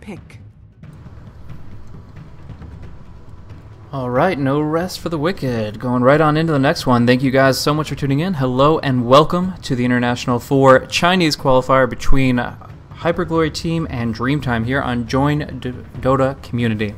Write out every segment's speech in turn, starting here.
pick. All right, no rest for the wicked. Going right on into the next one. Thank you guys so much for tuning in. Hello and welcome to the International 4 Chinese qualifier between Hyperglory Team and Dreamtime here on Join D- Dota Community.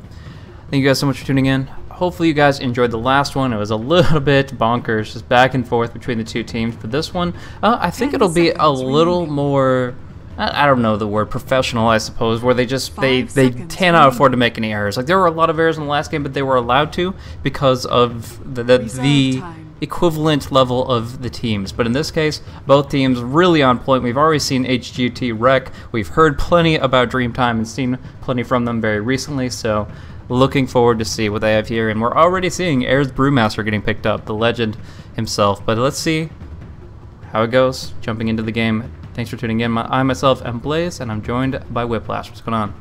Thank you guys so much for tuning in. Hopefully, you guys enjoyed the last one. It was a little bit bonkers, just back and forth between the two teams. But this one, uh, I think it'll be a little more. I don't know the word professional, I suppose, where they just they Five they seconds cannot afford to make any errors. Like there were a lot of errors in the last game, but they were allowed to because of the the, the equivalent level of the teams. But in this case, both teams really on point. We've already seen HGT wreck. We've heard plenty about Dreamtime and seen plenty from them very recently. So looking forward to see what they have here. And we're already seeing Air's Brewmaster getting picked up, the legend himself. But let's see how it goes. Jumping into the game. Thanks for tuning in. My, I myself am Blaze, and I'm joined by Whiplash. What's going on?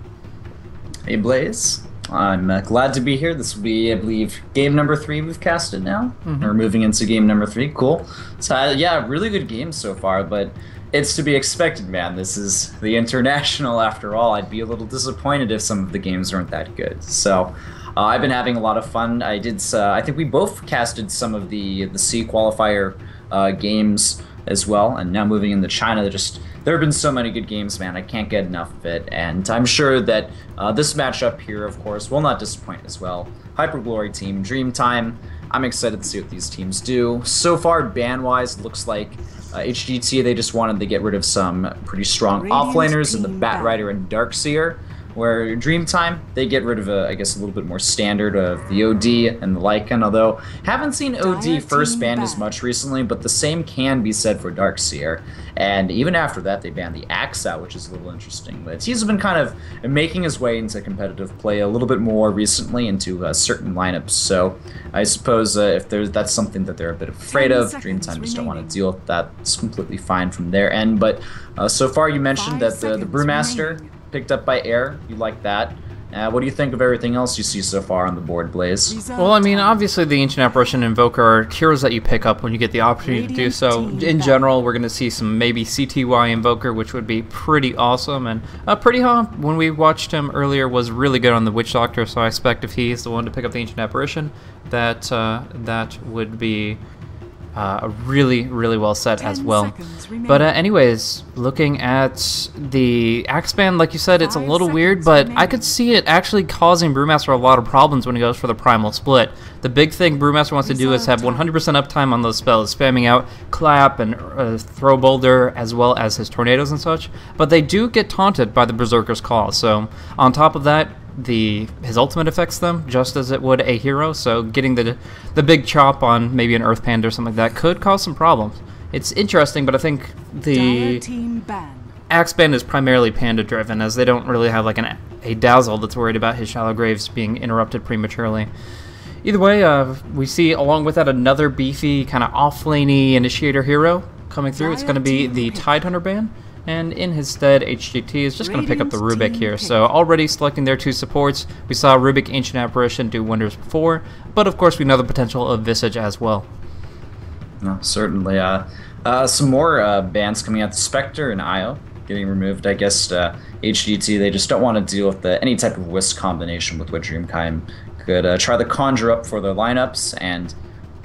Hey Blaze, I'm uh, glad to be here. This will be, I believe, game number three we've casted now. We're moving into game number three. Cool. So uh, yeah, really good game so far, but it's to be expected, man. This is the international after all. I'd be a little disappointed if some of the games weren't that good. So. Uh, I've been having a lot of fun. I did. Uh, I think we both casted some of the the SEA qualifier uh, games as well, and now moving into China. There just there have been so many good games, man. I can't get enough of it, and I'm sure that uh, this matchup here, of course, will not disappoint as well. Hyperglory team, Dreamtime. I'm excited to see what these teams do. So far, ban-wise, looks like uh, HGT they just wanted to get rid of some pretty strong Radiant offlaners in the team Batrider and Darkseer where Dreamtime they get rid of a, I guess a little bit more standard of the OD and the Lycan. Although haven't seen OD Dire first banned as much recently, but the same can be said for Darkseer. And even after that, they banned the Axe out, which is a little interesting. But he's been kind of making his way into competitive play a little bit more recently into uh, certain lineups. So I suppose uh, if there's that's something that they're a bit afraid of, Dreamtime just don't want to deal with that. It's completely fine from their end. But uh, so far, you mentioned Five that the, the Brewmaster remaining. Picked up by Air. You like that. Uh, what do you think of everything else you see so far on the board, Blaze? Well, I mean, obviously, the Ancient Apparition and Invoker are heroes that you pick up when you get the opportunity to do so. In general, we're going to see some maybe CTY Invoker, which would be pretty awesome. And uh, Pretty Hawk, when we watched him earlier, was really good on the Witch Doctor, so I expect if he's the one to pick up the Ancient Apparition, that uh, that would be uh, really, really well set as well. But uh, anyways, looking at the axe band, like you said, it's a little weird, but I could see it actually causing Brewmaster a lot of problems when he goes for the primal split. The big thing Brewmaster wants to do is have 100% uptime on those spells, spamming out clap and uh, throw boulder as well as his tornadoes and such. But they do get taunted by the Berserker's Call. So on top of that, the his ultimate affects them just as it would a hero. So getting the the big chop on maybe an Earth Panda or something like that could cause some problems. It's interesting, but I think the team ban. Axe Band is primarily panda driven, as they don't really have like an a dazzle that's worried about his shallow graves being interrupted prematurely. Either way, uh, we see along with that another beefy kind of off-laney initiator hero coming through. It's going to be the Tidehunter band, and in his stead, HGT is just going to pick up the Rubick here. So already selecting their two supports. We saw Rubick Ancient Apparition do wonders before, but of course we know the potential of Visage as well. No, certainly. Uh, uh, some more uh, bands coming out. Spectre and Io getting removed. I guess uh, HGT they just don't want to deal with the, any type of Wisp combination with which Dreamtime could uh, try to conjure up for their lineups. And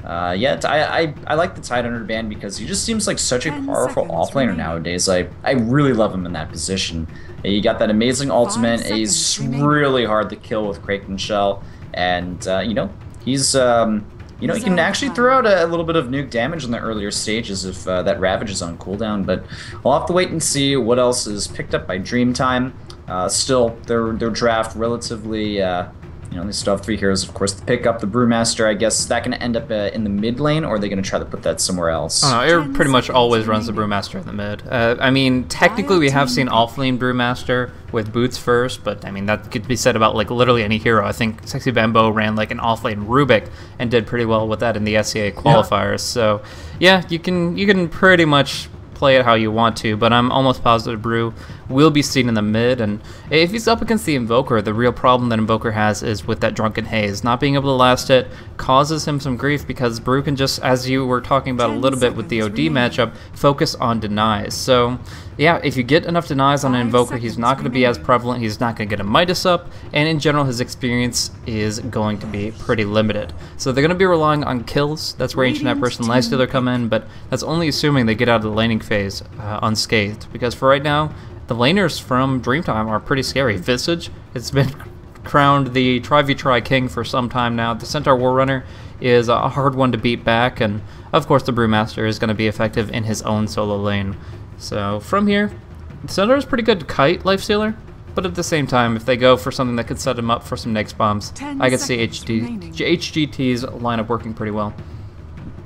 uh, yeah, I, I I like the Tidehunter band because he just seems like such a powerful offlaner nowadays. I I really love him in that position. He got that amazing ultimate. He's remaining. really hard to kill with Kraken Shell, and uh, you know he's um, you know, you can actually throw out a, a little bit of nuke damage in the earlier stages if uh, that Ravage is on cooldown, but I'll have to wait and see what else is picked up by Dreamtime. Uh, still, their their draft relatively, uh, you know, they still have three heroes, of course, to pick up. The Brewmaster, I guess, is that going to end up uh, in the mid lane, or are they going to try to put that somewhere else? I don't know, pretty much always runs the. Brewmaster in the mid. Uh, I mean, technically we have seen off-lane Brewmaster with boots first, but I mean that could be said about like literally any hero. I think SexyBamboe ran like an off-lane Rubick and did pretty well with that in the SEA qualifiers. So yeah, you can you can pretty much play it how you want to, but I'm almost positive Brew will be seen in the mid. And if he's up against the Invoker, the real problem that Invoker has is with that Drunken Haze. Not being able to last it causes him some grief because Brew can just, as you were talking about a little bit with the OD matchup, focus on denies. So yeah, if you get enough denies on an Invoker, he's not going to be as prevalent, he's not going to get a Midas up, and in general his experience is going to be pretty limited. So they're going to be relying on kills, that's where Ancient Empress and Lifestealer come in, but that's only assuming they get out of the laning phase uh, unscathed, because for right now, the laners from Dreamtime are pretty scary. Visage, it's been crowned the Try King for some time now. The Centaur War Runner is a hard one to beat back, and of course the Brewmaster is going to be effective in his own solo lane. So from here, the Centaur is pretty good to kite Lifestealer, but at the same time, if they go for something that could set him up for some next bombs, I could see HD, HGT's lineup working pretty well.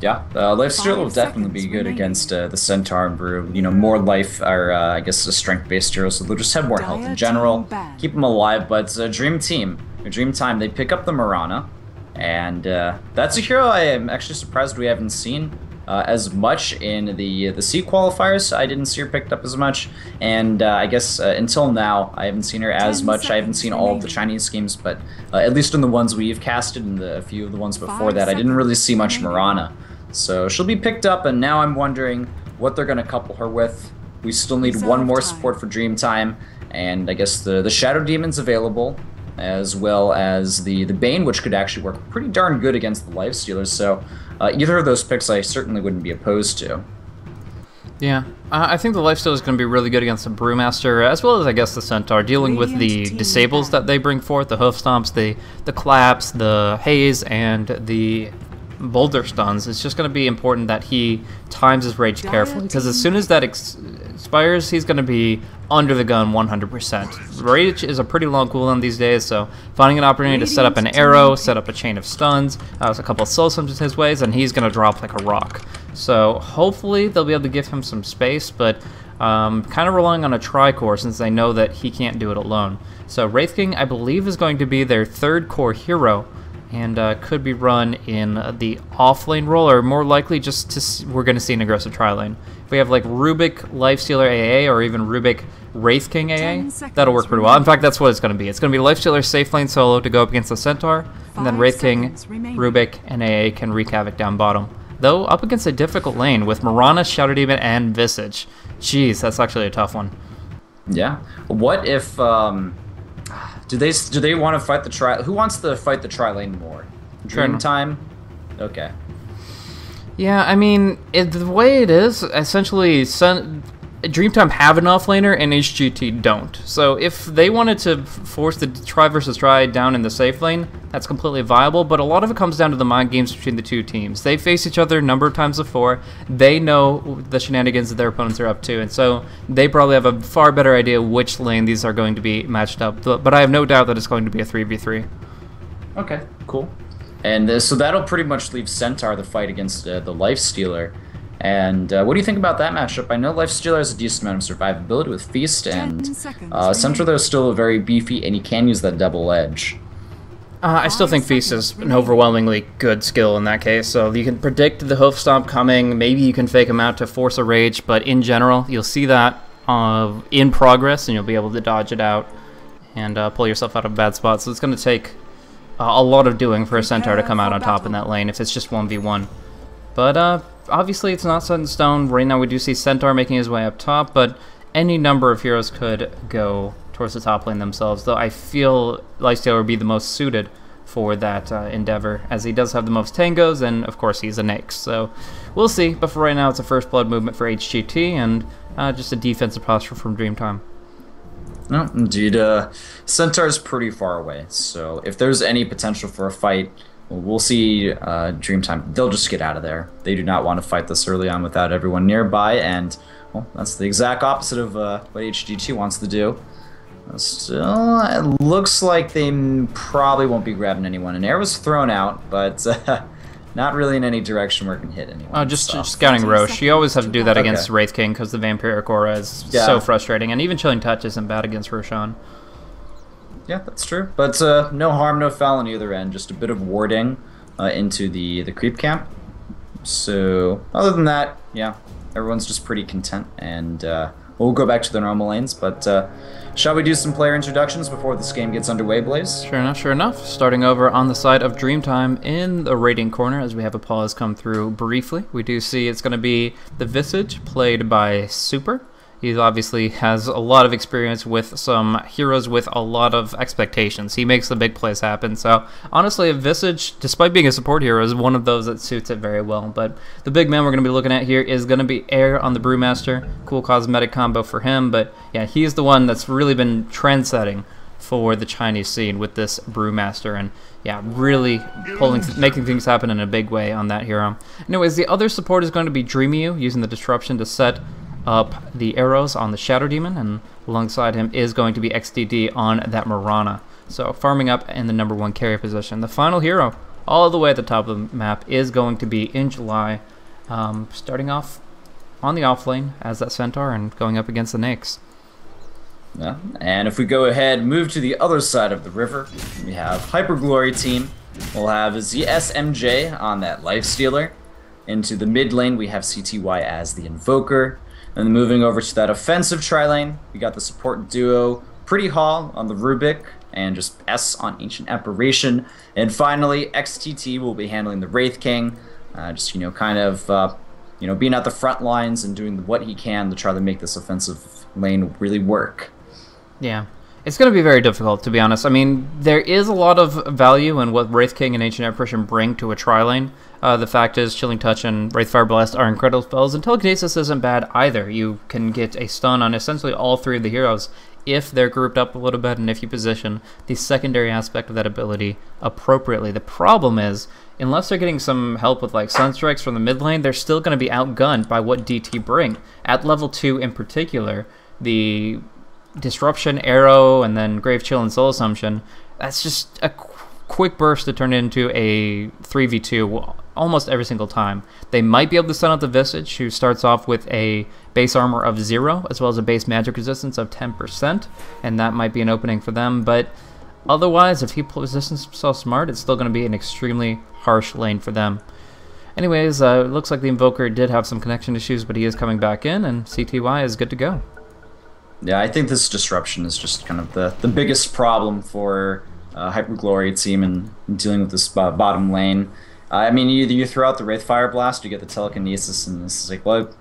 Yeah, uh, Lifestealer will definitely be good remaining. against uh, the Centaur and Brew. You know, more life or uh, I guess a strength-based hero, so they'll just have more health in general, keep them alive. But uh, Dream Team, Dream Time, they pick up the Mirana, and uh, that's a hero I am actually surprised we haven't seen uh, as much in the the SEA qualifiers. I didn't see her picked up as much, and uh, I guess uh, until now I haven't seen her as much. I haven't seen all of the Chinese schemes, but uh, at least in the ones we've casted and the, a few of the ones before that, I didn't really see much Mirana. So she'll be picked up, and now I'm wondering what they're going to couple her with. We still need one more support for Dreamtime, and I guess the the Shadow Demon's available as well as the, the Bane, which could actually work pretty darn good against the Life Stealers. So uh, either of those picks I certainly wouldn't be opposed to. Yeah, uh, I think the Lifesteal is going to be really good against the Brewmaster, as well as I guess the Centaur, dealing with the disables that they bring forth, the hoof stomps, the the claps, the haze, and the boulder stuns. It's just going to be important that he times his rage carefully, because as soon as that ex expires, he's going to be under the gun 100%. Rage is a pretty long cooldown these days, so finding an opportunity to set up an arrow, set up a chain of stuns, uh, a couple of soul summons his ways, and he's going to drop like a rock. So hopefully they'll be able to give him some space, but um, kind of relying on a Tricore since they know that he can't do it alone. So Wraith King, I believe, is going to be their third core hero, and uh, could be run in the off lane role, or more likely just to we're going to see an aggressive tri lane. If we have like Rubick Lifestealer AA or even Rubick Wraith King AA, that'll work pretty well. In fact, that's what it's going to be. It's going to be Lifestealer safe lane solo to go up against the Centaur, and then Wraith King, Rubick, and AA can wreak havoc down bottom. Though up against a difficult lane with Mirana, Shadow Demon, and Visage. Jeez, that's actually a tough one. Yeah. What if um, do they do they want to fight the tri? Who wants to fight the tri lane more? Dream time. Okay. Yeah, I mean, it, the way it is, essentially, Sun, Dreamtime have an offlaner and HGT don't. So if they wanted to force the try versus try down in the safe lane, that's completely viable, but a lot of it comes down to the mind games between the two teams. They face each other a number of times before, they know the shenanigans that their opponents are up to, and so they probably have a far better idea which lane these are going to be matched up, but I have no doubt that it's going to be a 3v3. Okay, cool. And uh, so that'll pretty much leave Centaur the fight against uh, the Life Stealer. And uh, what do you think about that matchup? I know Life Stealer has a decent amount of survivability with Feast, and uh, Centaur though is still very beefy, and he can use that double edge. Uh, I still think Feast is an overwhelmingly good skill in that case. So you can predict the hoof stomp coming. Maybe you can fake him out to force a rage, but in general, you'll see that uh, in progress, and you'll be able to dodge it out and uh, pull yourself out of a bad spot. So it's going to take uh, a lot of doing for a Centaur to come out on top in that lane if it's just 1v1. But uh, obviously it's not set in stone. Right now we do see Centaur making his way up top, but any number of heroes could go towards the top lane themselves, though I feel Lifestealer would be the most suited for that uh, endeavor, as he does have the most tangos, and of course he's a Naix. So we'll see, but for right now it's a first blood movement for HGT, and uh, just a defensive posture from Dreamtime. No, indeed. Uh, Centaur's pretty far away, so if there's any potential for a fight, we'll see uh, Dreamtime. They'll just get out of there. They do not want to fight this early on without everyone nearby, and well, that's the exact opposite of uh, what HGT wants to do. Still, it looks like they probably won't be grabbing anyone. An air was thrown out, but uh, not really in any direction where it can hit anyone. Oh, just, just scouting Rosh. You always have to do that okay. against Wraith King because the Vampiric Aura is yeah. so frustrating, and even Chilling Touch isn't bad against Roshan. Yeah, that's true. But uh, no harm, no foul on either end. Just a bit of warding uh, into the the creep camp. So other than that, yeah, everyone's just pretty content, and uh, we'll go back to the normal lanes. But uh, shall we do some player introductions before this game gets underway, Blaze? Sure enough, sure enough. Starting over on the side of Dreamtime in the Radiant corner, as we have a pause come through briefly, we do see it's going to be the Visage, played by Super. He obviously has a lot of experience with some heroes with a lot of expectations. He makes the big plays happen. So honestly, a Visage, despite being a support hero, is one of those that suits it very well. But the big man we're going to be looking at here is going to be Air on the Brewmaster. Cool cosmetic combo for him. But yeah, he's the one that's really been trend-setting for the Chinese scene with this Brewmaster, and yeah, really pulling, making things happen in a big way on that hero. Anyways, the other support is going to be Dreamyu, using the Disruption to set up the arrows on the Shadow Demon, and alongside him is going to be XDD on that Mirana. So farming up in the number one carry position. The final hero, all the way at the top of the map, is going to be InJuly, um, starting off on the off lane as that Centaur and going up against the Naix. Yeah. And if we go ahead, move to the other side of the river, we have Hyper Glory team. We'll have ZSMJ on that Life Stealer. Into the mid lane, we have CTY as the Invoker. And moving over to that offensive tri lane, we got the support duo Pretty Hall on the Rubick and just S on Ancient Apparition. And finally, XTT will be handling the Wraith King, uh, just, you know, kind of, uh, you know, being at the front lines and doing what he can to try to make this offensive lane really work. Yeah. It's going to be very difficult, to be honest. I mean, there is a lot of value in what Wraith King and Ancient Apparition bring to a tri lane. Uh, the fact is, Chilling Touch and Wraithfire Blast are incredible spells, and Telekinesis isn't bad either. You can get a stun on essentially all three of the heroes if they're grouped up a little bit and if you position the secondary aspect of that ability appropriately. The problem is, unless they're getting some help with like Sunstrikes from the mid lane, they're still going to be outgunned by what DT bring. At level 2 in particular, the Disruption, Arrow, and then Grave Chill and Soul Assumption, that's just a quick burst to turn it into a 3v2 almost every single time. They might be able to send out the Visage, who starts off with a base armor of 0, as well as a base magic resistance of 10%, and that might be an opening for them, but otherwise, if he positions himself smart, it's still going to be an extremely harsh lane for them. Anyways, uh, it looks like the Invoker did have some connection issues, but he is coming back in, and CTY is good to go. Yeah, I think this disruption is just kind of the, the biggest problem for uh, Hyper Glory team and dealing with this uh, bottom lane. Uh, I mean, either you throw out the Wraithfire Blast, you get the Telekinesis, and this is like, well,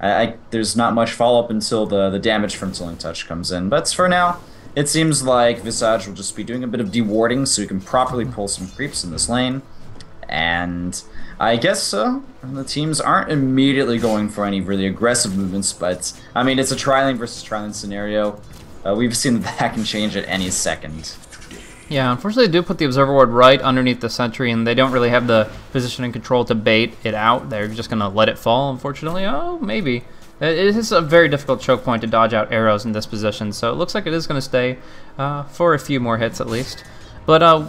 I, I, there's not much follow-up until the, the damage from Chilling Touch comes in. But for now, it seems like Visage will just be doing a bit of dewarding so you can properly pull some creeps in this lane. And I guess so. the teams aren't immediately going for any really aggressive movements, but I mean, it's a tri-lane versus tri-lane scenario. Uh, we've seen that can change at any second. Yeah, unfortunately, they do put the Observer Ward right underneath the Sentry, and they don't really have the position and control to bait it out. They're just going to let it fall, unfortunately. Oh, maybe. It is a very difficult choke point to dodge out arrows in this position, so it looks like it is going to stay uh, for a few more hits at least. But uh,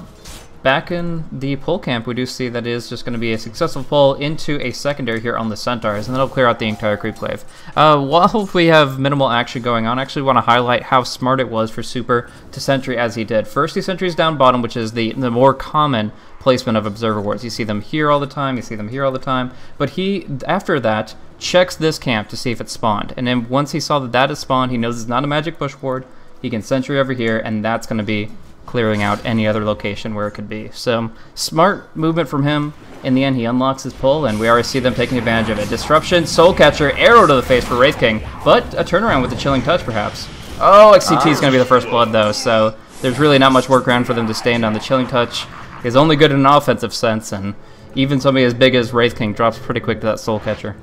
back in the pull camp, we do see that it is just going to be a successful pull into a secondary here on the Centaurs, and that'll clear out the entire creep wave. Uh, while we have minimal action going on, I actually want to highlight how smart it was for Super to Sentry as he did. First, he Sentries down bottom, which is the, the more common placement of Observer Wards. You see them here all the time, you see them here all the time, but he, after that, checks this camp to see if it's spawned, and then once he saw that that is spawned, he knows it's not a magic push ward, he can Sentry over here, and that's going to be clearing out any other location where it could be. So smart movement from him. In the end, he unlocks his pull, and we already see them taking advantage of it. Disruption, Soul Catcher, arrow to the face for Wraith King, but a turnaround with a Chilling Touch, perhaps. Oh, XCT is going to be the first blood, though, so there's really not much workaround for them to stand on. The Chilling Touch is only good in an offensive sense, and even somebody as big as Wraith King drops pretty quick to that Soul Catcher.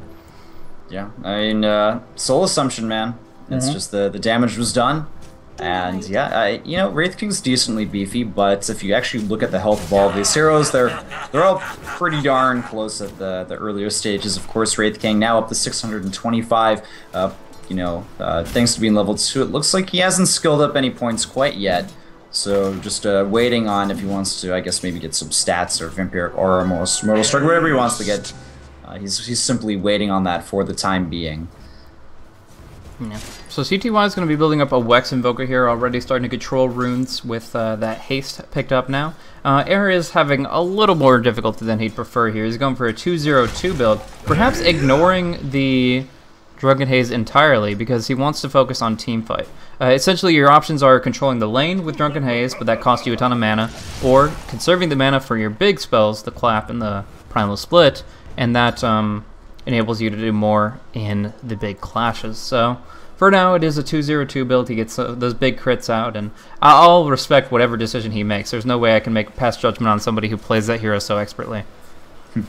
Yeah, I mean, uh, Soul Assumption, man. It's mm -hmm. just the, the damage was done. And yeah, I, you know, Wraith King's decently beefy, but if you actually look at the health of all of these heroes, they're they're all pretty darn close at the the earlier stages. Of course, Wraith King now up to 625. Uh, you know, uh, thanks to being level two, it looks like he hasn't skilled up any points quite yet. So just uh, waiting on if he wants to, I guess maybe get some stats or vampiric aura, mortal, mortal strike, whatever he wants to get. Uh, he's he's simply waiting on that for the time being. Yeah. So CTY is going to be building up a Wex Invoker here, already starting to control runes with uh, that haste picked up now. Uh, Air is having a little more difficulty than he'd prefer here. He's going for a 2-0-2 build, perhaps ignoring the Drunken Haze entirely because he wants to focus on team fight. Uh, essentially, your options are controlling the lane with Drunken Haze, but that costs you a ton of mana, or conserving the mana for your big spells, the Clap and the Primal Split, and that um, enables you to do more in the big clashes. So for now, it is a 2-0-2 build. He gets those big crits out, and I'll respect whatever decision he makes. There's no way I can make pass judgment on somebody who plays that hero so expertly.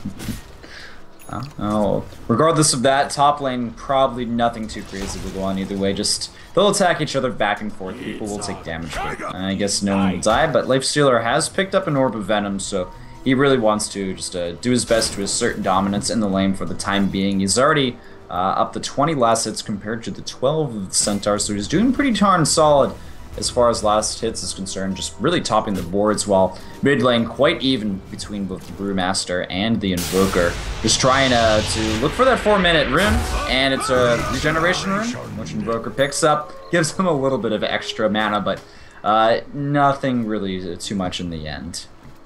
oh, regardless of that, top lane probably nothing too crazy will go on either way. Just they'll attack each other back and forth. People will take damage. I guess no one will die, but Lifestealer has picked up an Orb of Venom, so he really wants to just uh, do his best to assert dominance in the lane for the time being. He's already uh, up to 20 last hits compared to the 12 of the Centaur, so he's doing pretty darn solid as far as last hits is concerned, just really topping the boards while mid lane quite even between both the Brewmaster and the Invoker. Just trying uh, to look for that four minute rune, and it's a regeneration rune, which Invoker picks up, gives him a little bit of extra mana, but uh, nothing really too much in the end.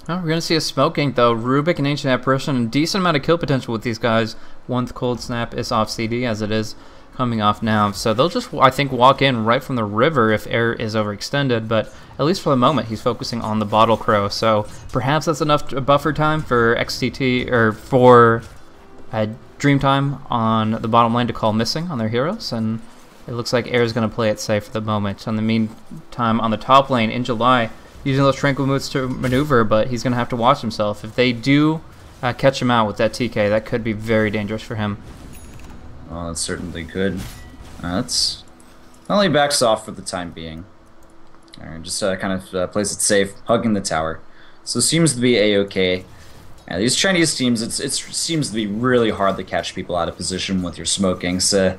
Oh, we're going to see a smoking, though. Rubik and Ancient Apparition, a decent amount of kill potential with these guys. One Cold Snap is off CD, as it is coming off now. So they'll just, I think, walk in right from the river if air is overextended, but at least for the moment, he's focusing on the Bottle Crow. So perhaps that's enough buffer time for XTT, or for uh, Dreamtime on the bottom lane to call missing on their heroes, and it looks like air is going to play it safe for the moment. In the meantime, on the top lane, InJuly, using those tranquil moods to maneuver, but he's going to have to watch himself. If they do uh, catch him out with that TK, that could be very dangerous for him. Well, it certainly could. Uh, that's only backs off for the time being. Alright, just uh, kind of uh, plays it safe, hugging the tower. So seems to be a-okay. Yeah, these Chinese teams, it's it seems to be really hard to catch people out of position with your smoking. So,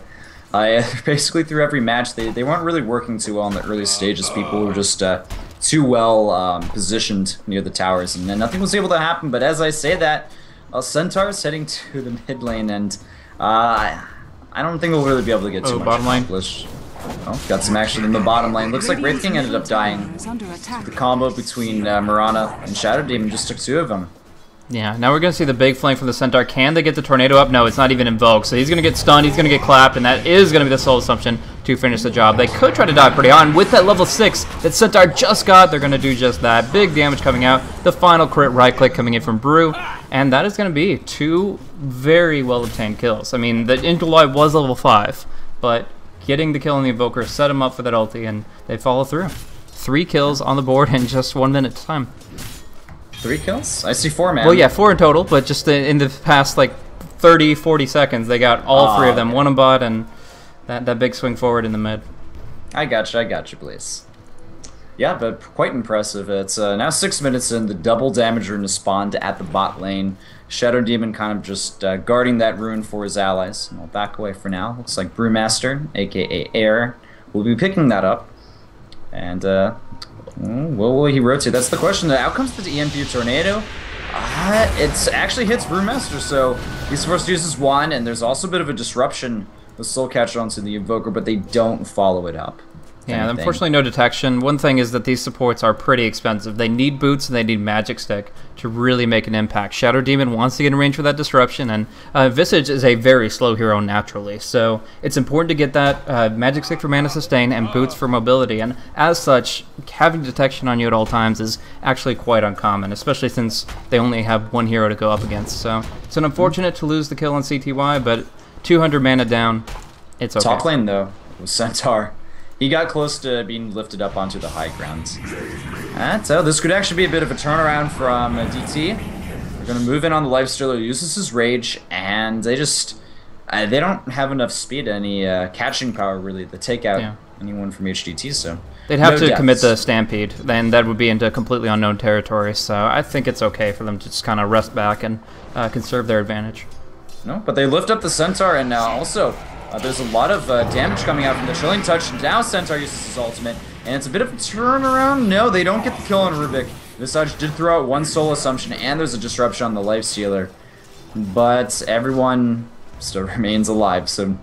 uh, basically through every match, they, they weren't really working too well in the early stages. People were just uh, too well um, positioned near the towers, and then nothing was able to happen. But as I say that, uh, is heading to the mid lane, and uh, I don't think we'll really be able to get too oh, much bottom accomplished. Lane. Oh, got some action in the bottom lane. Looks like Wraith King ended up dying. The combo between uh, Mirana and Shadow Demon just took two of them. Yeah, now we're going to see the big flank from the Centaur. Can they get the Tornado up? No, it's not even invoked. So he's going to get stunned, he's going to get clapped, and that is going to be the Soul Assumption to finish the job. They could try to die pretty on. With that level 6 that Centaur just got, they're going to do just that. Big damage coming out. The final crit right-click coming in from Brew. And that is going to be two very well-obtained kills. I mean, the Interloy was level 5, but getting the kill on the Invoker set him up for that ulti, and they follow through. Three kills on the board in just one minute's time. Three kills? I see four, man. Well, yeah, four in total, but just in the past, like, 30, 40 seconds, they got all three of them. Okay. One on bot and that, that big swing forward in the mid. I got you, I got you, please. Yeah, but quite impressive. It's uh, now six minutes in, the double damage rune is spawned at the bot lane. Shadow Demon kind of just uh, guarding that rune for his allies. And I'll back away for now. Looks like Brewmaster, aka Air, will be picking that up. And uh, Mm, what will he rotate? That's the question. The outcomes to the EMP Tornado. Uh, it actually hits Brewmaster, so he's supposed to use his wand, and there's also a bit of a disruption with Soul Catcher onto the Invoker, but they don't follow it up. Yeah, unfortunately, no detection. One thing is that these supports are pretty expensive. They need boots and they need Magic Stick to really make an impact. Shadow Demon wants to get in range for that disruption, and uh, Visage is a very slow hero naturally, so it's important to get that uh, Magic Stick for mana sustain and boots for mobility. And as such, having detection on you at all times is actually quite uncommon, especially since they only have one hero to go up against. So it's an unfortunate to lose the kill on CTY, but 200 mana down, it's okay. Top lane though, with Centaur. He got close to being lifted up onto the high ground. And so this could actually be a bit of a turnaround from uh, DT. We're going to move in on the Lifestealer, uses his rage, and they just... Uh, they don't have enough speed, any uh, catching power, really, to take out yeah. anyone from HDT, so... They'd have no to deaths. commit the Stampede, then that would be into completely unknown territory, so I think it's okay for them to just kind of rest back and uh, conserve their advantage. No, but they lift up the Centaur, and now also uh, there's a lot of uh, damage coming out from the Chilling Touch. Now Centaur uses his ultimate, and it's a bit of a turnaround. No, they don't get the kill on Rubick. Visage did throw out one Soul Assumption, and there's a Disruption on the Life Stealer. But everyone still remains alive, so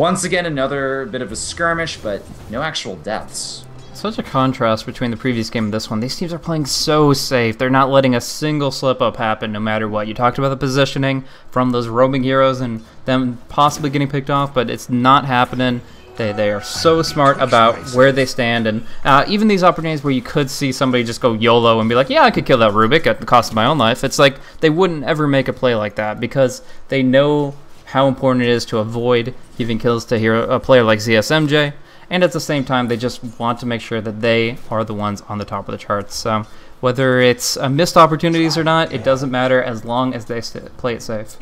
once again, another bit of a skirmish, but no actual deaths. Such a contrast between the previous game and this one. These teams are playing so safe. They're not letting a single slip up happen no matter what. You talked about the positioning from those roaming heroes and them possibly getting picked off, but it's not happening. They, they are so smart about where they stand, and uh, even these opportunities where you could see somebody just go YOLO and be like, yeah, I could kill that Rubick at the cost of my own life. It's like they wouldn't ever make a play like that because they know how important it is to avoid giving kills to hero, a player like ZSMJ, and at the same time, they just want to make sure that they are the ones on the top of the charts. So whether it's missed opportunities or not, it doesn't matter as long as they play it safe.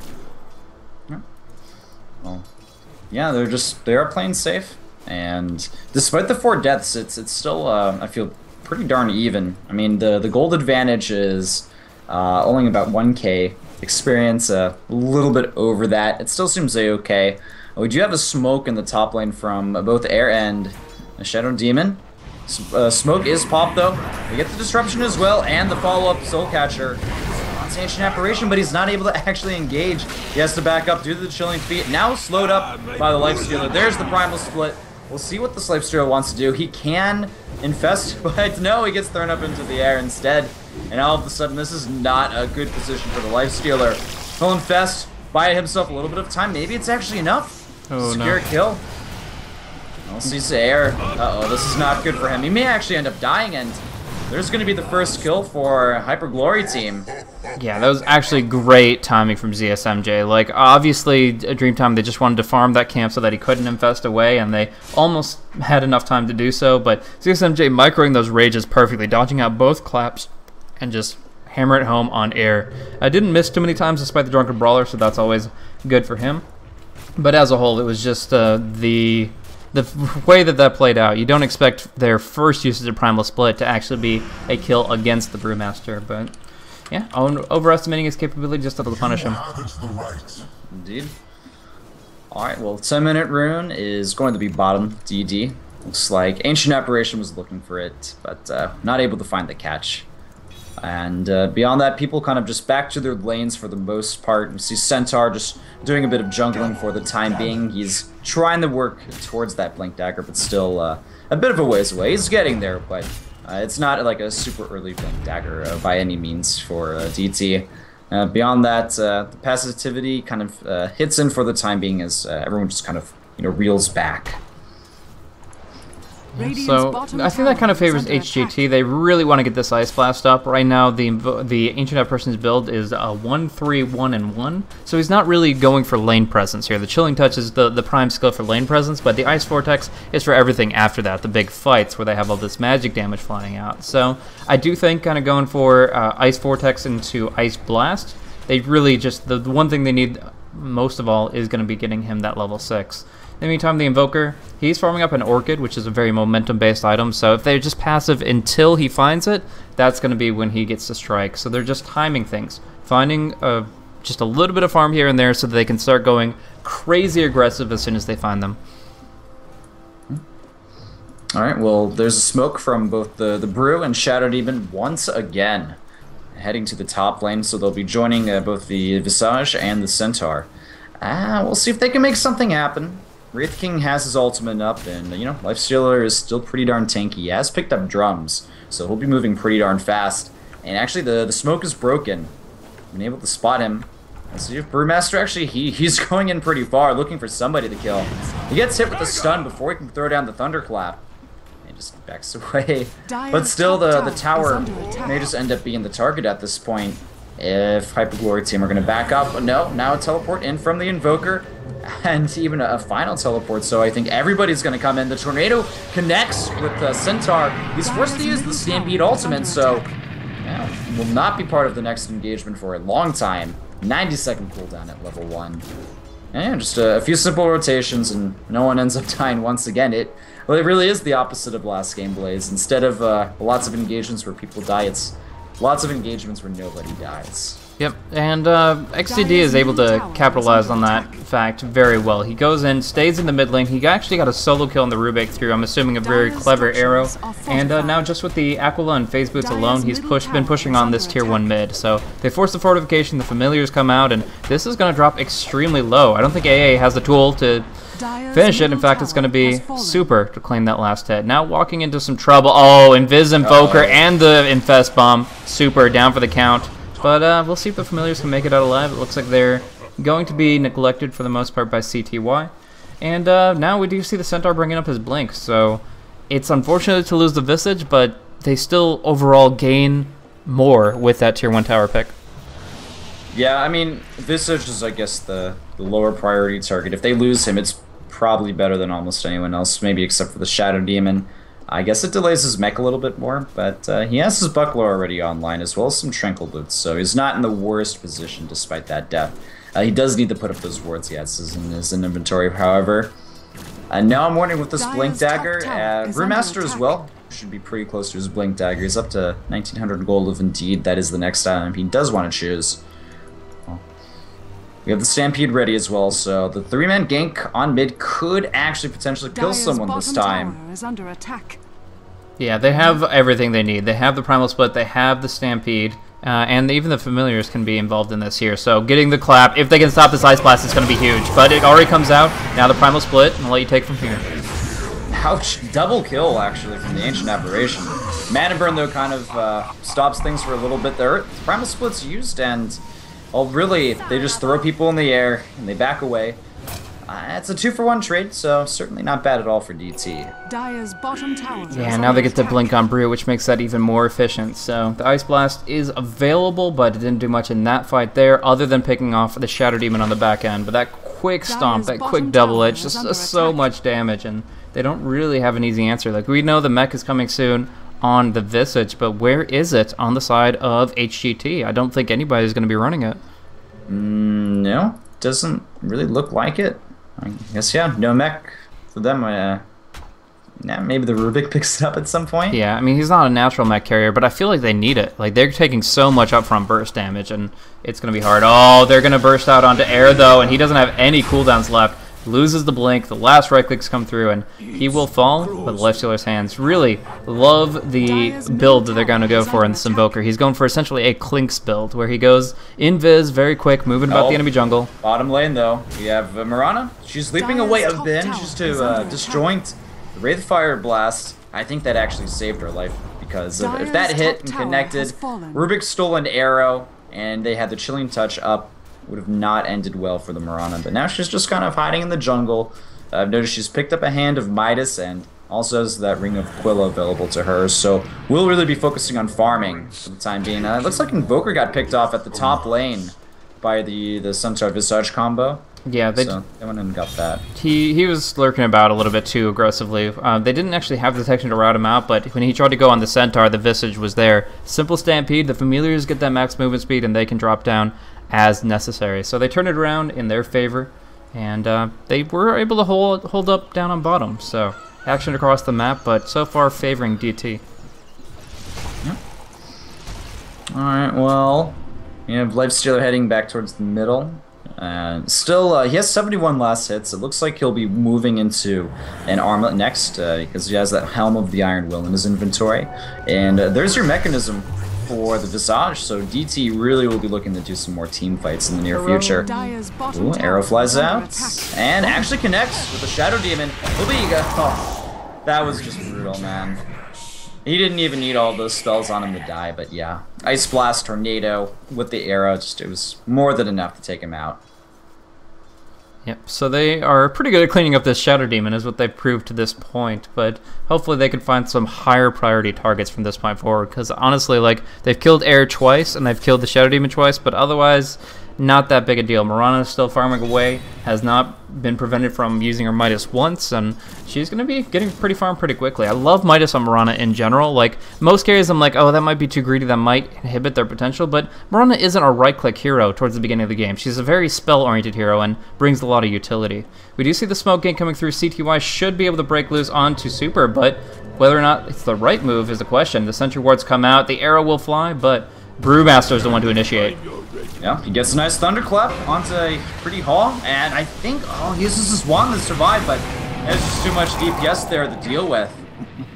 Yeah. Well, yeah, they're just they are playing safe, and despite the four deaths, it's it's still uh, I feel pretty darn even. I mean, the the gold advantage is uh, only about 1k experience, a little bit over that. It still seems a okay. We do have a smoke in the top lane from both Air and Shadow Demon. Uh, smoke is popped though. We get the disruption as well, and the follow-up Soul Catcher. Ancient Apparition, but he's not able to actually engage. He has to back up due to the Chilling Feet. Now slowed up by the Life Stealer. There's the Primal Split. We'll see what the Life Stealer wants to do. He can infest, but no, he gets thrown up into the air instead. And all of a sudden, this is not a good position for the Life Stealer. He'll infest, buy himself a little bit of time. Maybe it's actually enough. Oh, Secure no. kill. See Zaire. Uh-oh, this is not good for him. He may actually end up dying, and there's going to be the first kill for Hyper Glory team. Yeah, that was actually great timing from ZSMJ. Like, obviously, Dreamtime, they just wanted to farm that camp so that he couldn't infest away, and they almost had enough time to do so, but ZSMJ microing those rages perfectly, dodging out both claps, and just hammer it home on air. I didn't miss too many times despite the Drunken Brawler, so that's always good for him. But as a whole, it was just uh, the the way that that played out, you don't expect their first usage of Primal Split to actually be a kill against the Brewmaster, but yeah, overestimating his capability just able to punish him. Indeed. Alright, well, 10 minute rune is going to be bottom DD. Looks like Ancient Apparition was looking for it, but uh, not able to find the catch. And uh, beyond that, people kind of just back to their lanes for the most part. You see Centaur just doing a bit of jungling for the time being. He's trying to work towards that Blink Dagger, but still uh, a bit of a ways away. He's getting there, but uh, it's not like a super early Blink Dagger uh, by any means for uh, DT. Uh, beyond that, the passivity kind of hits in for the time being as everyone just kind of you know reels back. So I think that kind of favors HGT. They really want to get this Ice Blast up. Right now, the the Ancient Apparition's build is a 1 3 1 and 1. So he's not really going for lane presence here. The Chilling Touch is the, the prime skill for lane presence, but the Ice Vortex is for everything after that, the big fights where they have all this magic damage flying out. So I do think kind of going for uh, Ice Vortex into Ice Blast, they really just, the, the one thing they need most of all is going to be getting him that level 6. In the meantime, the Invoker, he's farming up an Orchid, which is a very momentum-based item, so if they're just passive until he finds it, that's going to be when he gets to strike. So they're just timing things, finding a, just a little bit of farm here and there so that they can start going crazy aggressive as soon as they find them. All right, well, there's a smoke from both the, the Brew and Shadow Demon once again, heading to the top lane, so they'll be joining uh, both the Visage and the Centaur. Ah, we'll see if they can make something happen. Wraith King has his ultimate up, and you know, Lifestealer is still pretty darn tanky. He has picked up drums, so he'll be moving pretty darn fast. And actually, the the smoke is broken. Been able to spot him. Let's see if Brewmaster actually he he's going in pretty far, looking for somebody to kill. He gets hit with a stun before he can throw down the thunderclap. He just backs away. But still, the the tower may just end up being the target at this point. If Hyperglory team are going to back up, no, now a teleport in from the Invoker and even a final teleport. So I think everybody's going to come in. The Tornado connects with the Centaur. He's forced to use the Stampede ultimate, so yeah, will not be part of the next engagement for a long time. 90 second cooldown at level 1. And just a, a, few simple rotations and no one ends up dying once again. It well, it really is the opposite of last game, Blaze. Instead of uh, lots of engagements where people die, it's lots of engagements where nobody dies. Yep, and uh, XTD is able to capitalize on that fact very well. He goes in, stays in the mid lane. He actually got a solo kill on the Rubick through, I'm assuming, a very clever arrow. And uh, now just with the Aquila and Phase Boots alone, he's pushed, been pushing on this tier 1 mid. So they force the fortification, the familiars come out, and this is going to drop extremely low. I don't think AA has the tool to finish it. In fact, it's going to be Super to claim that last hit. Now walking into some trouble. Oh, Invis Invoker uh -oh. and the Infest Bomb. Super down for the count. But uh, we'll see if the Familiars can make it out alive. It looks like they're going to be neglected for the most part by CTY. And uh, now we do see the Centaur bringing up his Blink. So it's unfortunate to lose the Visage, but they still overall gain more with that Tier 1 tower pick. Yeah, I mean, Visage is, I guess, the, the lower priority target. If they lose him, it's probably better than almost anyone else, maybe except for the Shadow Demon. I guess it delays his mech a little bit more, but uh, he has his buckler already online, as well as some Tranquil Boots, so he's not in the worst position despite that death. Uh, he does need to put up those wards he has in his inventory, however. And now I'm wondering with this Blink Dagger, uh, Brewmaster as well should be pretty close to his Blink Dagger. He's up to 1900 gold if indeed that is the next item he does want to choose. We have the Stampede ready as well, so the three-man gank on mid could actually potentially kill Dire's someone this time. Is under attack. Yeah, they have everything they need. They have the Primal Split, they have the Stampede, uh, and even the Familiars can be involved in this here. So getting the clap, if they can stop this Ice Blast, it's going to be huge. But it already comes out. Now the Primal Split, and I'll let you take from here. Ouch, double kill actually from the Ancient Apparition. Mana Burn though kind of uh, stops things for a little bit there. Primal Split's used and well, really, they just throw people in the air and they back away. Uh, it's a two for one trade, so certainly not bad at all for DT. Dire's bottom tower. Yeah, now they get to blink on Brew, which makes that even more efficient. So the Ice Blast is available, but it didn't do much in that fight there, other than picking off the Shadow Demon on the back end. But that quick stomp, that quick double edge, just, just so much damage, and they don't really have an easy answer. Like we know the mech is coming soon on the Visage, but where is it on the side of HGT? I don't think anybody's going to be running it. Mm, no, doesn't really look like it. I guess, yeah, no mech for them. Uh, yeah, maybe the Rubick picks it up at some point. Yeah, I mean, he's not a natural mech carrier, but I feel like they need it. Like, they're taking so much upfront burst damage, and it's going to be hard. Oh, they're going to burst out onto air, though, and he doesn't have any cooldowns left loses the blink, the last right clicks come through, and he will fall, but the Lifestealer's hands really love the build that they're going to go for in this Invoker. He's going for essentially a Clinkz build, where he goes invis, very quick, moving about oh, the enemy jungle. Bottom lane, though, we have uh, Mirana. She's leaping away a bin just to uh, disjoint the Wraithfire Blast. I think that actually saved her life, because if, if that hit and connected, Rubick stole an arrow, and they had the Chilling Touch up would have not ended well for the Mirana. But now she's just kind of hiding in the jungle. I've noticed she's picked up a hand of Midas and also has that Ring of Aquila available to her. So we'll really be focusing on farming for the time being. Uh, it looks like Invoker got picked off at the top lane by the, the Centaur Visage combo. Yeah, they, so they went and got that. He he was lurking about a little bit too aggressively. Uh, they didn't actually have the detection to route him out, but when he tried to go on the Centaur, the Visage was there. Simple Stampede, the Familiars get that max movement speed and they can drop down as necessary. So they turned it around in their favor, and uh, they were able to hold hold up down on bottom. So action across the map, but so far favoring DT. Yep. All right. Well, you have Lifestealer heading back towards the middle. Uh, still, uh, he has 71 last hits. It looks like he'll be moving into an armlet next uh, because he has that Helm of the Iron Will in his inventory. And uh, there's your Mekansm for the Visage, so DT really will be looking to do some more team fights in the near future. Ooh, arrow flies out, and actually connects with the Shadow Demon. Obiga. Oh, that was just brutal, man. He didn't even need all those spells on him to die, but yeah. Ice Blast, Tornado, with the arrow, just it was more than enough to take him out. Yep, so they are pretty good at cleaning up this Shadow Demon, is what they've proved to this point, but hopefully they can find some higher priority targets from this point forward, because honestly, like, they've killed Air twice, and they've killed the Shadow Demon twice, but otherwise, not that big a deal. Mirana is still farming away, has not been prevented from using her Midas once, and she's going to be getting pretty farmed pretty quickly. I love Midas on Mirana in general. Like, most carries I'm like, oh, that might be too greedy, that might inhibit their potential, but Mirana isn't a right-click hero towards the beginning of the game. She's a very spell-oriented hero and brings a lot of utility. We do see the smoke gain coming through. CTY should be able to break loose onto Super, but whether or not it's the right move is the question. The Sentry Wards come out, the arrow will fly, but Brewmaster is the one to initiate. Yeah, he gets a nice Thunderclap onto a pretty Hall, and I think, oh, he uses his Wand to survive, but there's just too much DPS there to deal with.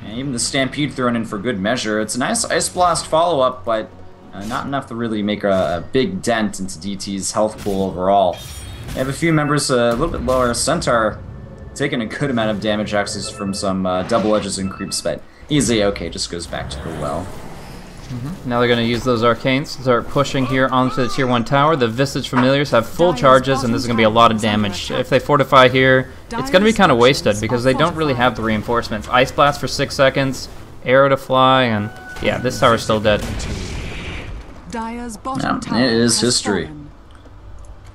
And even the Stampede thrown in for good measure. It's a nice Ice Blast follow-up, but uh, not enough to really make a, a, big dent into DT's health pool overall. They have a few members uh, a little bit lower. Centaur taking a good amount of damage actually from some uh, double edges and creeps, but easy okay, just goes back to the well. Now they're going to use those arcanes, start pushing here onto the tier 1 tower. The Visage Familiars have full charges, and this is going to be a lot of damage. If they fortify here, it's going to be kind of wasted because they don't really have the reinforcements. Ice Blast for 6 seconds, Arrow to fly, and yeah, this tower is still dead. Dire's bottom Yeah, tower it is history.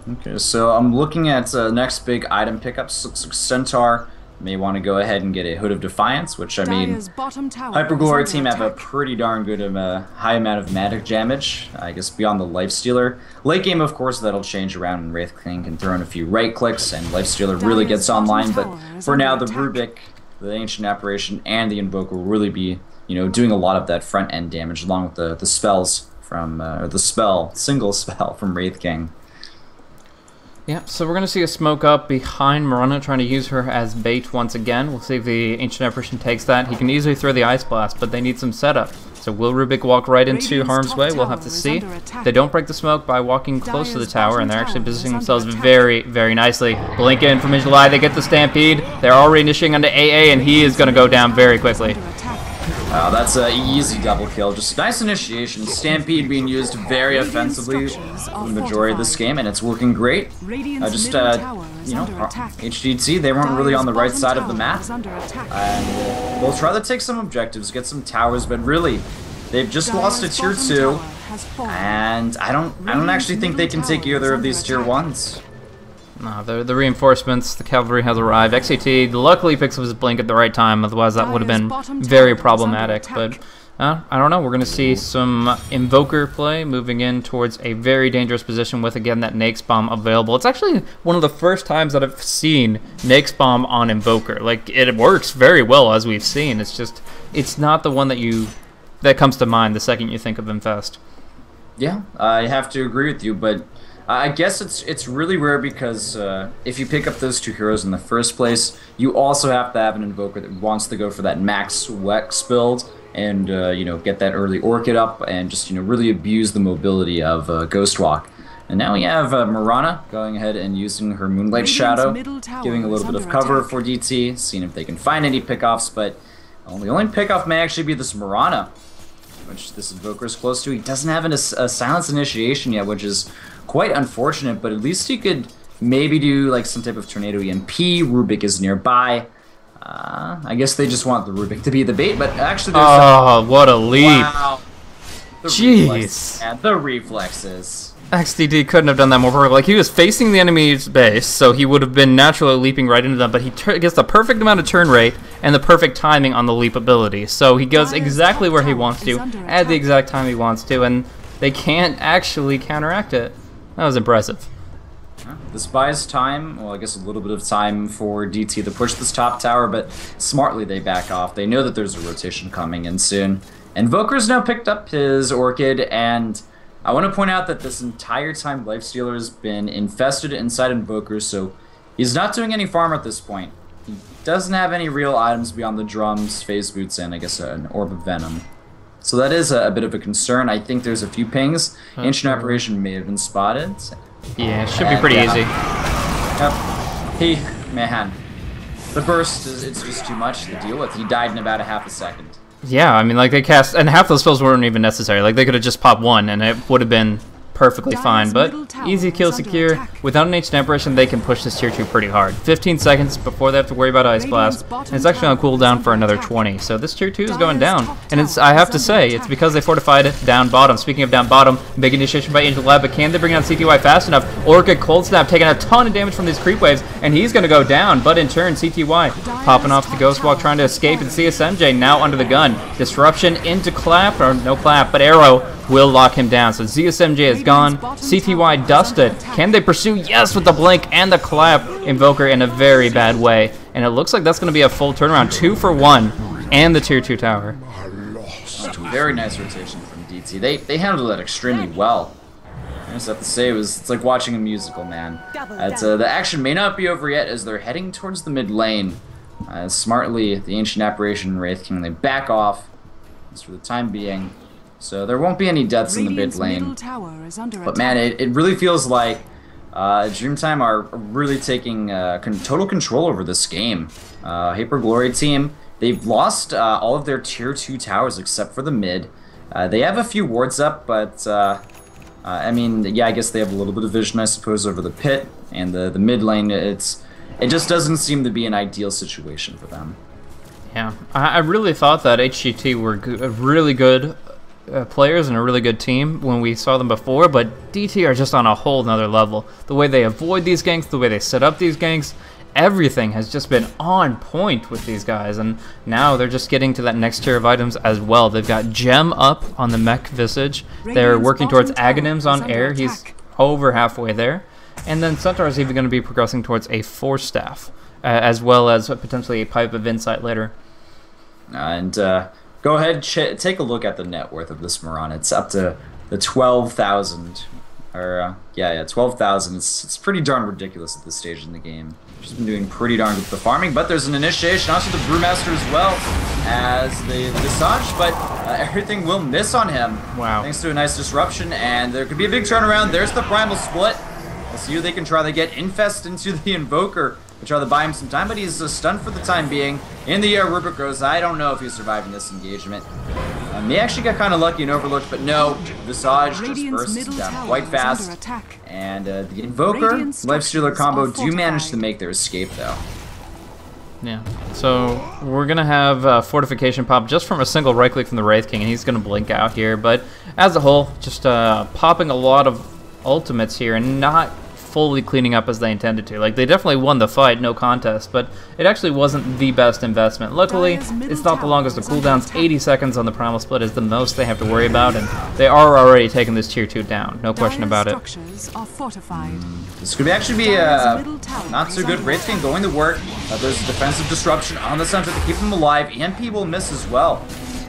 Okay, so I'm looking at uh, next big item pickups. Looks like Centaur may want to go ahead and get a Hood of Defiance, which I mean, Dire's Hyperglory team under have a pretty darn good um, uh, high amount of magic damage. I guess beyond the Life Stealer. Late game, of course, that'll change around, and Wraith King can throw in a few right clicks, and Life Stealer really gets online. But for now, the attack. Rubick, the Ancient Apparition, and the Invoker will really be, you know, doing a lot of that front end damage, along with the the spells from uh, or the spell single spell from Wraith King. Yeah, so we're going to see a smoke up behind Mirana trying to use her as bait once again. We'll see if the Ancient Apparition takes that. He can easily throw the Ice Blast, but they need some setup. So will Rubick walk right into Radiant's harm's way? We'll have to see. They don't break the smoke by walking close to the tower, and they're actually positioning themselves attack. very, very nicely. Blink in from July, they get the Stampede. They're already initiating onto AA, and he is going to go down very quickly. Wow, that's an easy double kill. Just nice initiation. Stampede being used very offensively for the majority of this game, and it's working great. Uh, just, uh, you know, attack. HGT, they weren't really on the right side of the map. And uh, we'll try to take some objectives, get some towers, but really, they've just lost a tier 2. tower has fallen. And I don't, I don't actually think they can take either of these tier ones. No, the, the reinforcements, the cavalry has arrived. XAT luckily picks up his blink at the right time, otherwise that would have been very problematic. But uh, I don't know. We're going to see some Invoker play moving in towards a very dangerous position with, again, that Naix Bomb available. It's actually one of the first times that I've seen Naix Bomb on Invoker. Like, it works very well, as we've seen. It's just, it's not the one that you, that comes to mind the second you think of Infest. Yeah, I have to agree with you, but I guess it's it's really rare because uh, if you pick up those two heroes in the first place, you also have to have an invoker that wants to go for that max Wex build and uh, you know get that early Orchid up and just you know really abuse the mobility of uh, Ghostwalk. And now we have uh, Mirana going ahead and using her Moonlight Radiant's Shadow, giving a little bit of cover attack. for DT, seeing if they can find any pickoffs, but well, the only pickoff may actually be this Mirana which this invoker is close to. He doesn't have an, a silence initiation yet, which is quite unfortunate, but at least he could maybe do like some type of tornado EMP. Rubik is nearby. Uh, I guess they just want the Rubik to be the bait, but actually there's Oh, what a leap. wow. The Jeez. reflexes, man, the reflexes. XDD couldn't have done that more perfectly. Like he was facing the enemy's base, so he would have been naturally leaping right into them. But he gets the perfect amount of turn rate and the perfect timing on the leap ability. So he goes exactly where he wants to at the exact time he wants to, and they can't actually counteract it. That was impressive. This buys time, well, I guess a little bit of time for DT to push this top tower, but smartly they back off. They know that there's a rotation coming in soon. Invoker's now picked up his Orchid, and I want to point out that this entire time Lifestealer has been infested inside Invoker, so he's not doing any farm at this point. He doesn't have any real items beyond the drums, phase boots, and I guess an Orb of Venom. So that is a, a bit of a concern. I think there's a few pings. Ancient Apparition may have been spotted. Yeah, it should be pretty yeah. easy. Yep. He, man, the burst is it's just too much to deal with. He died in about a half a second. Yeah, I mean, like they cast, and half those spells weren't even necessary. Like they could have just popped one, and it would have been perfectly fine. But easy kill secure. Without an ancient apparition, they can push this tier two pretty hard. 15 seconds before they have to worry about ice blast, and it's actually on cooldown for another 20. So this tier two is going down, and it's I have to say it's because they fortified it down bottom. Speaking of down bottom, big initiation by Angel Lab, but can they bring down CTY fast enough? Orca Cold Snap taking a ton of damage from these creep waves, and he's going to go down. But in turn, CTY popping off the Ghost Walk, trying to escape, and ZSMJ now under the gun. Disruption into clap, or no clap, but arrow will lock him down. So ZSMJ is gone. CTY dusted. Can they pursue? Yes, with the blink and the clap. Invoker in a very bad way. And it looks like that's going to be a full turnaround. Two for one. And the tier two tower. Very nice rotation from DT. They they handled that extremely well. I just have to say it was it's like watching a musical, man. It's, uh, the action may not be over yet as they're heading towards the mid lane. Uh, smartly, the ancient apparition and Wraith King they back off, just for the time being. So there won't be any deaths in the mid lane. tower is under But man, it, it really feels like uh, Dreamtime are really taking uh, con- total control over this game. Uh, Hyper Glory team, they've lost uh, all of their tier 2 towers except for the mid. Uh, they have a few wards up, but uh, uh, I mean, yeah, I guess they have a little bit of vision, I suppose, over the pit and the, the mid lane. It's It just doesn't seem to be an ideal situation for them. Yeah, I, I really thought that HGT were go- uh, really good uh, players and a really good team when we saw them before, but DT are just on a whole nother level. The way they avoid these ganks, the way they set up these ganks, everything has just been on point with these guys, and now they're just getting to that next tier of items as well. They've got Gem up on the Mech Visage. They're working towards bottom tower Aghanims on air. He's over halfway there. And then Centaur is even going to be progressing towards a Force Staff, uh, as well as potentially a Pipe of Insight later. And uh, go ahead, ch- take a look at the net worth of this Mirana. It's up to the 12,000. Or, uh, yeah, yeah, 12,000. It's, it's pretty darn ridiculous at this stage in the game. She's been doing pretty darn good with the farming, but there's an initiation also the Brewmaster as well as the, the Visage, but uh, everything will miss on him. Wow. Thanks to a nice disruption, and there could be a big turnaround. There's the Primal Split. We'll see who they can try to get Infest into the Invoker. We'll try to buy him some time, but he's uh, stunned for the time being. In the air, Rupert goes, I don't know if he's surviving this engagement. Um, he actually got kind of lucky and overlooked, but no, Visage just Radiant's bursts down quite fast. And uh, the Invoker, Radiant Lifestealer combo do manage to make their escape, though. Yeah. So we're gonna have uh, fortification pop just from a single right click from the Wraith King, and he's gonna blink out here. But as a whole, just uh, popping a lot of ultimates here and not fully cleaning up as they intended to. Like they definitely won the fight, no contest, but it actually wasn't the best investment. Luckily, it's not the longest. of cooldown's 80 seconds on the primal split is the most they have to worry about, and they are already taking this tier two down. No question about it. structures are fortified. This could actually be Dire's uh, middle tower not so good under Wraith King going to work. Uh, there's a defensive disruption on the center to keep him alive. and people miss as well.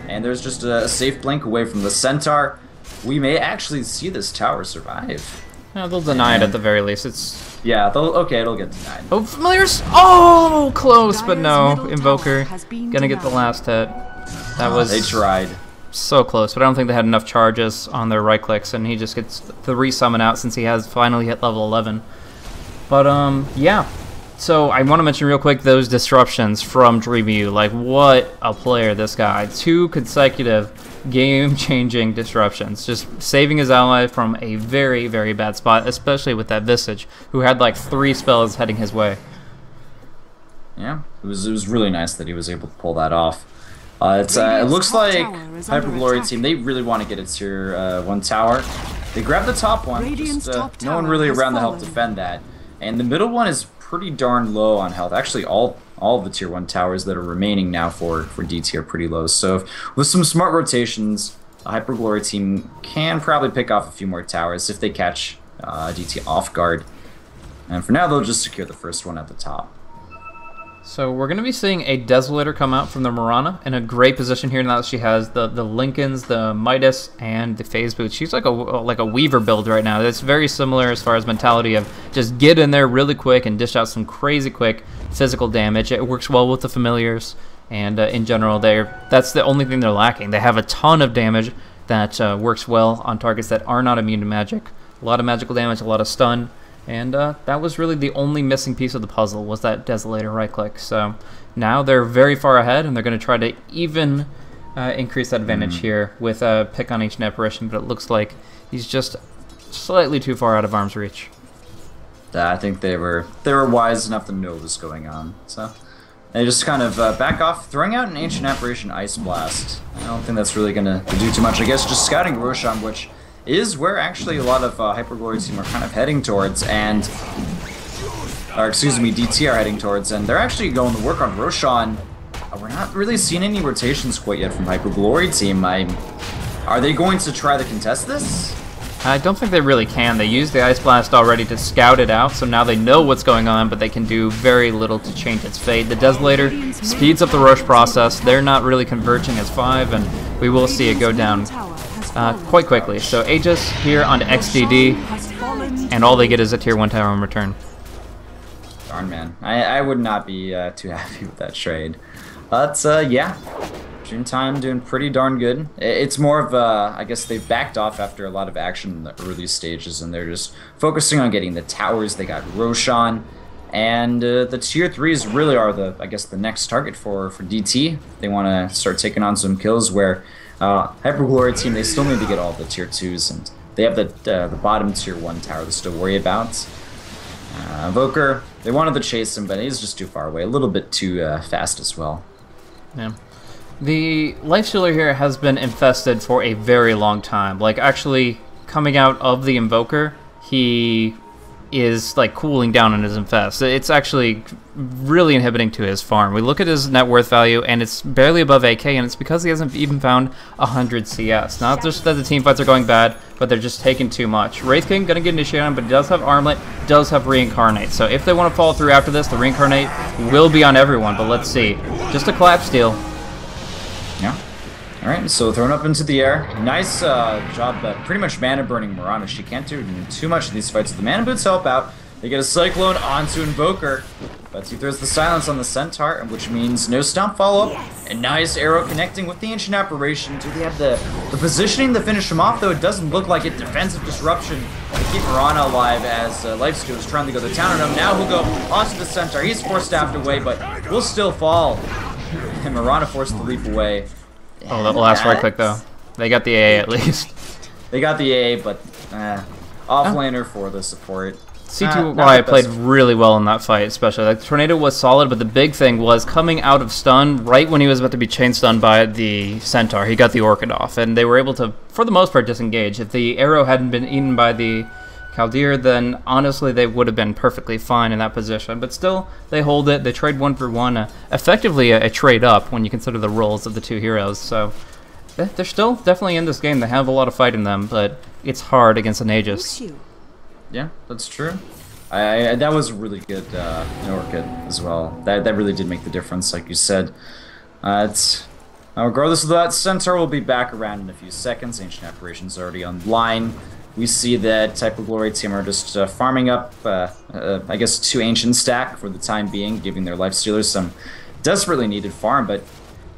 And there's just a, a safe blink away from the Centaur. We may actually see this tower survive. Yeah, they'll deny it at the very least. It's Yeah, they'll, okay, it'll get denied. Oh, familiars! Oh, close, but no. Invoker tower has been gonna get the last hit. That was They tried. so close, but I don't think they had enough charges on their right clicks, and he just gets the resummon out since he has finally hit level 11. But um, yeah. So I want to mention real quick those disruptions from Dreamyu. Like, what a player this guy! Two consecutive game-changing disruptions, just saving his ally from a very, very bad spot, especially with that Visage, who had like three spells heading his way. Yeah, it was it was really nice that he was able to pull that off. Uh, it's uh, it looks like tower is under Hyper Glory attack. team. They really want to get it to uh, one tower. They grab the top one. Just, uh, top no one really has around to help defend that. And the middle one is pretty darn low on health. Actually, all all the tier one towers that are remaining now for for DT are pretty low. So if, with some smart rotations, the Hyper Glory team can probably pick off a few more towers if they catch uh, DT off guard. And for now, they'll just secure the first one at the top. So we're going to be seeing a Desolator come out from the Mirana in a great position here now that she has the, the Linkens, the Midas, and the Phase Boots. She's like a like a Weaver build right now. It's very similar as far as mentality of just get in there really quick and dish out some crazy quick physical damage. It works well with the familiars, and uh, in general, they're that's the only thing they're lacking. They have a ton of damage that uh, works well on targets that are not immune to magic. A lot of magical damage, a lot of stun. And uh, that was really the only missing piece of the puzzle was that Desolator right click. So now they're very far ahead, and they're going to try to even uh, increase that advantage here with a pick on each apparition. But it looks like he's just slightly too far out of arm's reach. I think they were they were wise enough to know what was going on. So they just kind of uh, back off, throwing out an ancient apparition ice blast. I don't think that's really gonna do too much. I guess just scouting Roshan, which is where actually a lot of uh, Hyperglory team are kind of heading towards, and or excuse me, DT are heading towards, and they're actually going to work on Roshan. Uh, we're not really seeing any rotations quite yet from Hyperglory team. I are they going to try to contest this? I don't think they really can. They used the Ice Blast already to scout it out, so now they know what's going on, but they can do very little to change its fate. The Desolator speeds up the rush process. They're not really converging as 5, and we will see it go down uh, quite quickly. So Aegis here onto XDD, and all they get is a tier 1 tower in return. Darn man, I, I would not be uh, too happy with that trade. But uh, yeah, Dreamtime doing pretty darn good. It's more of a, I guess they've backed off after a lot of action in the early stages, and they're just focusing on getting the towers. They got Roshan, and uh, the tier threes really are the, I guess, the next target for for DT. They want to start taking on some kills. Where uh, Hyper Glory team, they still need to get all the tier twos, and they have the uh, the bottom tier one tower to still worry about. Uh, Invoker, they wanted to chase him, but he's just too far away, a little bit too uh, fast as well. Yeah. The Lifestealer here has been infested for a very long time. Like, actually, coming out of the Invoker, he is, like, cooling down on his infest. It's actually really inhibiting to his farm. We look at his net worth value, and it's barely above AK, and it's because he hasn't even found 100 CS. Not just that the team fights are going bad, but they're just taking too much. Wraith King gonna get initiated on, but he does have Armlet, does have Reincarnate. So if they want to follow through after this, the Reincarnate will be on everyone, but let's see. Just a collapse steal. All right, so thrown up into the air. Nice uh, job, uh, pretty much mana burning Mirana. She can't do too much in these fights. The mana boots help out. They get a Cyclone onto Invoker, but he throws the silence on the Centaur, which means no stomp follow up. And nice arrow connecting with the Ancient Apparition. Do they have the, the positioning to finish him off, though? It doesn't look like it. Defensive disruption to keep Mirana alive as uh, Lifesteal is trying to go to town on him. Now he'll go onto the Centaur. He's forced staffed away, but will still fall. And Mirana forced to leap away. Oh, that last right click though. They got the A at least. They got the A, but eh, off laner for the support. C2Y Not the played really well in that fight, especially. Like, the Tornado was solid, but the big thing was coming out of stun right when he was about to be chain stunned by the Centaur. He got the Orchid off, and they were able to, for the most part, disengage. If the arrow hadn't been eaten by the Chaldeer, then honestly they would have been perfectly fine in that position. But still, they hold it. They trade one for one. Uh, effectively, a, a trade up when you consider the roles of the two heroes. So eh, they're still definitely in this game. They have a lot of fight in them, but it's hard against an Aegis. Yeah, that's true. I, I that was really good uh, Orchid as well. That that really did make the difference, like you said. Uh, it's uh, regardless of that, Centaur will be back around in a few seconds. Ancient Apparition's already online. We see that Type of Glory team are just uh, farming up, uh, uh, I guess, two Ancient stack for the time being, giving their Life Stealers some desperately needed farm. But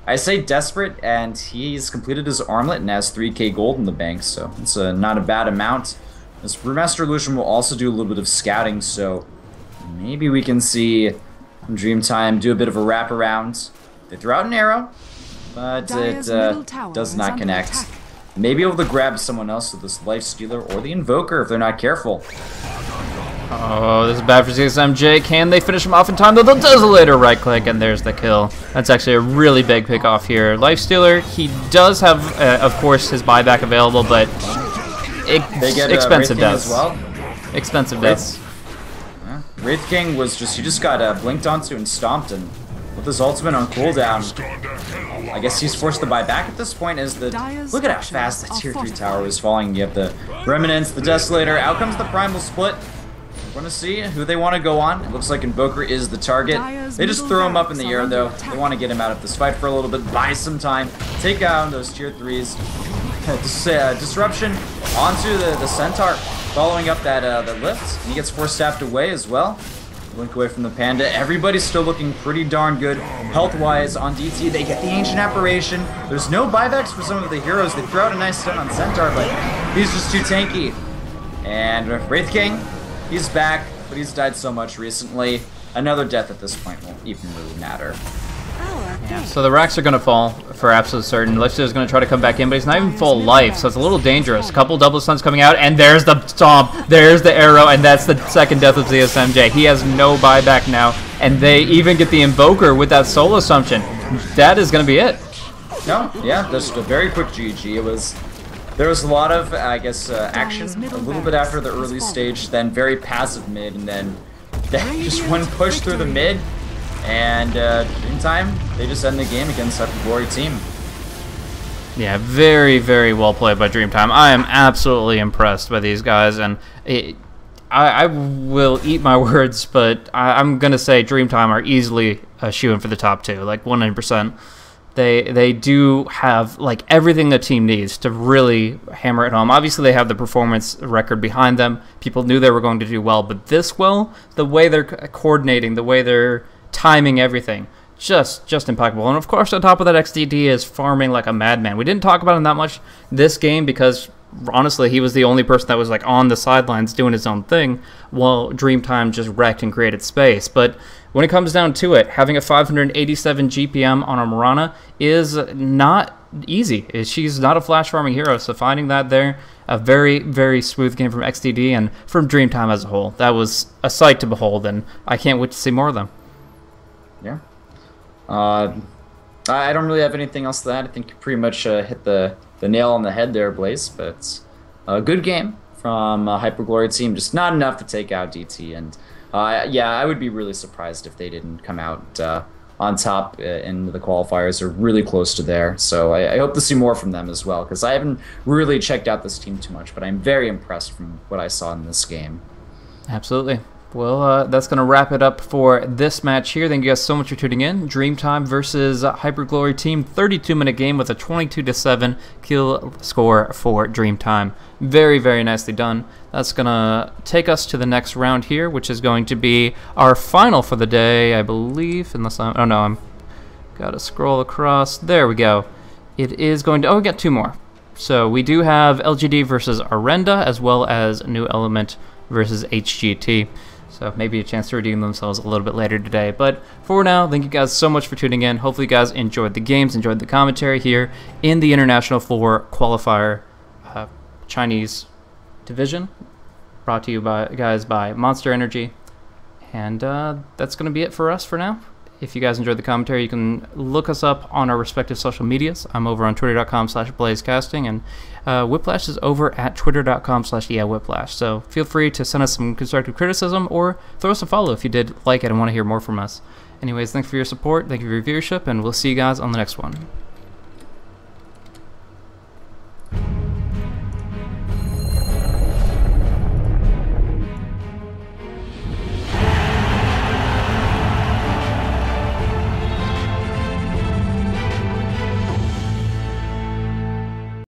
I say desperate, and he's completed his armlet and has 3k gold in the bank, so it's uh, not a bad amount. This Brewmaster Illusion will also do a little bit of scouting, so maybe we can see Dreamtime do a bit of a wraparound. They throw out an arrow, but it uh, does not connect. attack. Maybe able to grab someone else with this Life Stealer or the Invoker if they're not careful. Oh, this is bad for ZSMJ. Can they finish him off in time? Though the Desolator right click, and there's the kill. That's actually a really big pick off here. Lifestealer, he does have, uh, of course, his buyback available, but it, They get uh, expensive deaths. as well. Expensive Wraith- deaths. Yeah. Wraith King was just, he just got uh, blinked onto and stomped, and with his ultimate on cooldown, I guess he's forced to buy back at this point as the, look at how fast the tier 3 tower is falling. You have the Remnants, the Desolator, out comes the Primal Split. Want to see who they want to go on? It looks like Invoker is the target. They just throw him up in the air though. They want to get him out of this fight for a little bit, buy some time, take out those tier 3s. Dis- uh, disruption onto the, the Centaur, following up that uh, the lift. And he gets force staffed away as well. Blink away from the Panda. Everybody's still looking pretty darn good health-wise on DT. They get the Ancient Apparition. There's no buybacks for some of the heroes. They throw out a nice stun on Centaur, but he's just too tanky. And Wraith King, he's back, but he's died so much recently. Another death at this point won't even really matter. So the racks are going to fall for absolute certain. Lifestealer's going to try to come back in, but he's not even full life, so it's a little dangerous. A couple double stuns coming out, and there's the stomp, there's the arrow, and that's the second death of ZSMJ. He has no buyback now, and they even get the Invoker with that soul assumption. That is going to be it. No, yeah, just a very quick GG. It was there was a lot of I guess uh, action a little bit after the early stage, then very passive mid, and then just one push through the mid, and uh, in time they just end the game against that glory team. Yeah, very, very well played by Dreamtime. I am absolutely impressed by these guys, and it, I, I will eat my words, but I, I'm gonna say Dreamtime are easily a shoe in for the top two, like 100%. They they do have like everything the team needs to really hammer it home. Obviously, they have the performance record behind them. People knew they were going to do well, but this well, the way they're coordinating, the way they're timing everything, just just impeccable. And of course, on top of that, XDD is farming like a madman. We didn't talk about him that much this game because honestly, he was the only person that was like on the sidelines doing his own thing, while Dreamtime just wrecked and created space. But when it comes down to it, having a 587 GPM on a Mirana is not easy. She's not a flash farming hero, so finding that there, a very, very smooth game from XDD and from Dreamtime as a whole. That was a sight to behold, and I can't wait to see more of them. Uh, I don't really have anything else to that. I think you pretty much uh, hit the, the nail on the head there, Blaze. But a good game from a Hyperglory team. Just not enough to take out DT. And uh, yeah, I would be really surprised if they didn't come out uh, on top uh, in the qualifiers or really close to there. So I, I hope to see more from them as well because I haven't really checked out this team too much. But I'm very impressed from what I saw in this game. Absolutely. Well, uh, that's going to wrap it up for this match here. Thank you guys so much for tuning in. Dreamtime versus Hyperglory Team, 32 minute game with a 22 to 7 kill score for Dreamtime. Very, very nicely done. That's going to take us to the next round here, which is going to be our final for the day, I believe. Unless I'm. Oh, no, I'm. Got to scroll across. There we go. It is going to. Oh, we got two more. So we do have LGD versus Arenda, as well as New Element versus HGT. So maybe a chance to redeem themselves a little bit later today. But for now, thank you guys so much for tuning in. Hopefully, you guys enjoyed the games, enjoyed the commentary here in the International 4 Qualifier uh, Chinese Division. Brought to you by guys by Monster Energy. And uh, that's going to be it for us for now. If you guys enjoyed the commentary, you can look us up on our respective social medias. I'm over on twitter.com slash blazecasting, and uh, Whiplash is over at twitter.com slash yeah Whiplash. So feel free to send us some constructive criticism or throw us a follow if you did like it and want to hear more from us. Anyways, thanks for your support, thank you for your viewership, and we'll see you guys on the next one.